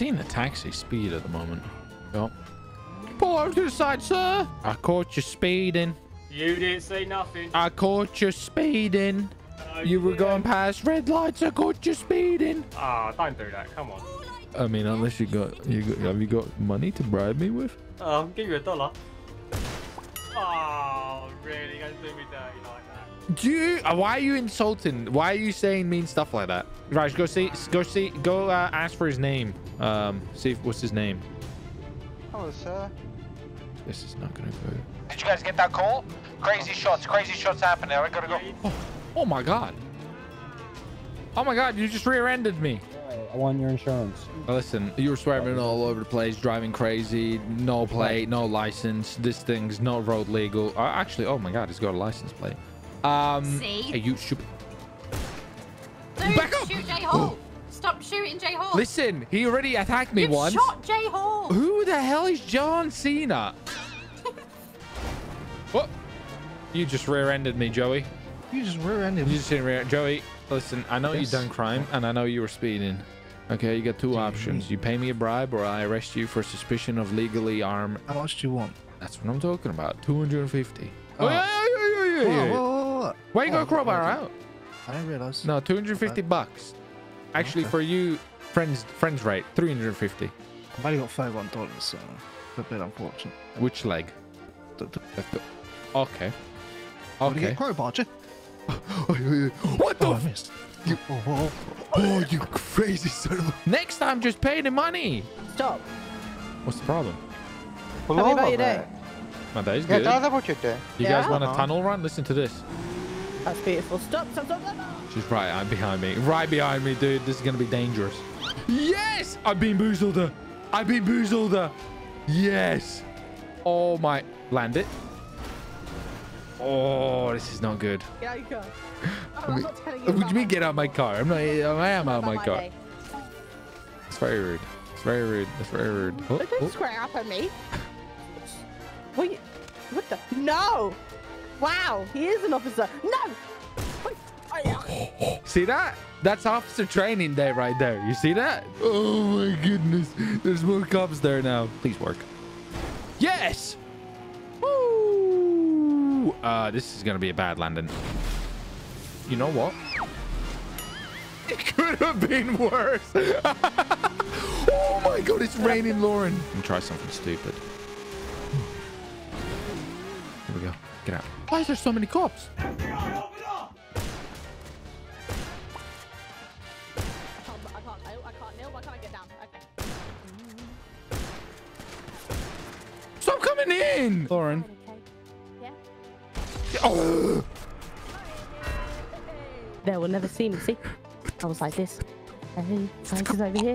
Seeing the taxi speed at the moment. Go. Pull over to the side, sir. I caught you speeding. You didn't say nothing. I caught you speeding. No, You were didn't. going past red lights. I caught you speeding. Ah, don't do that. Come on. I mean, unless you got, you got, have you got money to bribe me with? Oh, I'll give you a dollar. Oh, really? Gonna do me that? Do you? Uh, why are you insulting? Why are you saying mean stuff like that? Raj, go see, go see, go uh, ask for his name. Um, see if, what's his name. Hello, sir. This is not gonna go. Did you guys get that call? Crazy shots, crazy shots happening. I gotta go. Oh, oh my god. Oh my god, you just rear-ended me. I want your insurance. Listen, you were swerving all over the place, driving crazy, no plate, no license. This thing's not road legal. Uh, actually, oh my god, it's got a license plate. Um, See? hey, you stupid. Dude, Back up! shoot Jay Hall. Stop shooting Jay Hall. Listen, he already attacked me you once. shot Jay Hall. Who the hell is John Cena? what? You just rear-ended me, Joey. You just rear-ended You me. just didn't rear Joey, listen, I know Yes. you done crime and I know you were speeding. Okay, you got two options. You pay me a bribe or I arrest you for suspicion of legally armed. How much do you want? That's what I'm talking about. 250. Oh. Oh, yeah, yeah, yeah, yeah, yeah. whoa, whoa, whoa. Why you Oh, got a crowbar okay. out? I didn't realize. No, 250 uh, bucks. Actually, Okay. for you, friends friends rate, 350. I've only got thirty-one dollars, so a bit unfortunate. Which leg? D- d- Left the- Okay. Oh, wanna get Okay. crowbar, Jay? what the Oh, I f- missed. Oh, oh, oh. Oh, you crazy son of a... Next time, just pay the money. Stop. What's the problem? Tell me about your day. My day's Yeah, good. tell us about your day. You guys want a tunnel run? Listen to this. That's beautiful. Stop, stop, stop, stop. She's right uh, behind me. Right behind me, dude. This is going to be dangerous. Yes! I've been boozled. her. I've been boozled. her. Yes. Oh, my. Land it. Oh, this is not good. Get out of your car. Oh, I'm not telling you What do you mean get out of my car? I'm not. I am out of my car. day. It's very rude. It's very rude. It's very rude. Oh, Don't oh. square up at me. What, you, what the? No! Wow, he is an officer. No! See that? That's officer training day right there. You see that? Oh my goodness. There's more cops there now. Please work. Yes! Woo! Uh, this is gonna be a bad landing. You know what? It could have been worse. oh my god, it's raining, Lauren. Let me try something stupid. Here we go. Get out. Why is there so many cops? I can't, I can't kneel, I can't kneel, why can't I get down? Okay. Stop coming in! Lauren. Yeah? Oh. They will never see me, see? I was like this. Hey, Francis over here.